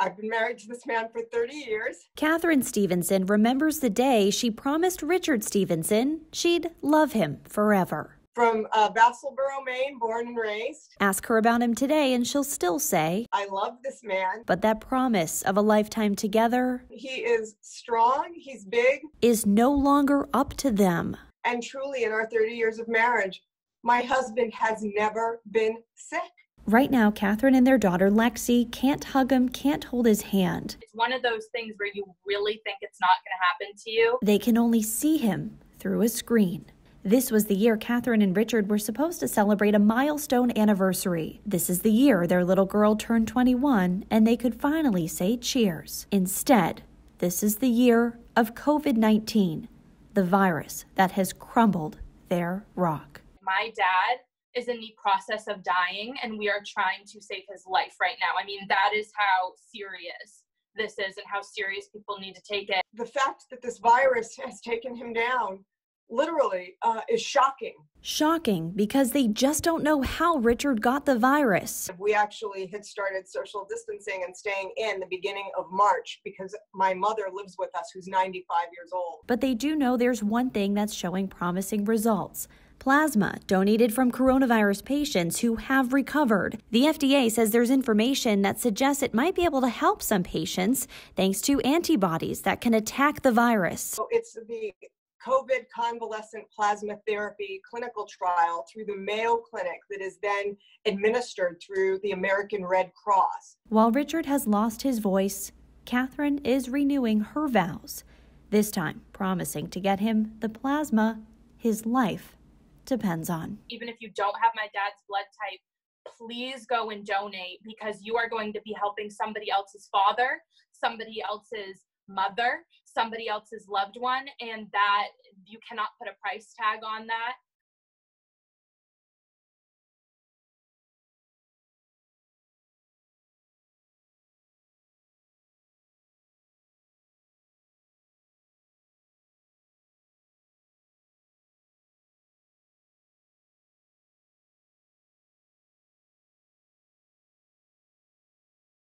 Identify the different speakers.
Speaker 1: I've been married to this man for 30 years.
Speaker 2: Catherine Stevenson remembers the day she promised Richard Stevenson she'd love him forever.
Speaker 1: From uh, Vassalboro, Maine, born and raised.
Speaker 2: Ask her about him today, and she'll still say,
Speaker 1: I love this man.
Speaker 2: But that promise of a lifetime together,
Speaker 1: he is strong, he's big,
Speaker 2: is no longer up to them.
Speaker 1: And truly, in our 30 years of marriage, my husband has never been sick.
Speaker 2: Right now, Catherine and their daughter Lexi can't hug him, can't hold his hand.
Speaker 3: It's one of those things where you really think it's not going to happen to you.
Speaker 2: They can only see him through a screen. This was the year Catherine and Richard were supposed to celebrate a milestone anniversary. This is the year their little girl turned 21 and they could finally say cheers. Instead, this is the year of COVID 19, the virus that has crumbled their rock.
Speaker 3: My dad is in the process of dying and we are trying to save his life right now. I mean, that is how serious this is and how serious people need to take it.
Speaker 1: The fact that this virus has taken him down literally uh, is shocking.
Speaker 2: Shocking because they just don't know how Richard got the virus.
Speaker 1: We actually had started social distancing and staying in the beginning of March because my mother lives with us who's 95 years old.
Speaker 2: But they do know there's one thing that's showing promising results plasma donated from coronavirus patients who have recovered. The FDA says there's information that suggests it might be able to help some patients thanks to antibodies that can attack the virus.
Speaker 1: So it's the COVID convalescent plasma therapy clinical trial through the Mayo Clinic that is then administered through the American Red Cross.
Speaker 2: While Richard has lost his voice, Catherine is renewing her vows, this time promising to get him the plasma his life depends on.
Speaker 3: Even if you don't have my dad's blood type, please go and donate because you are going to be helping somebody else's father, somebody else's mother, somebody else's loved one, and that you cannot put a price tag on that.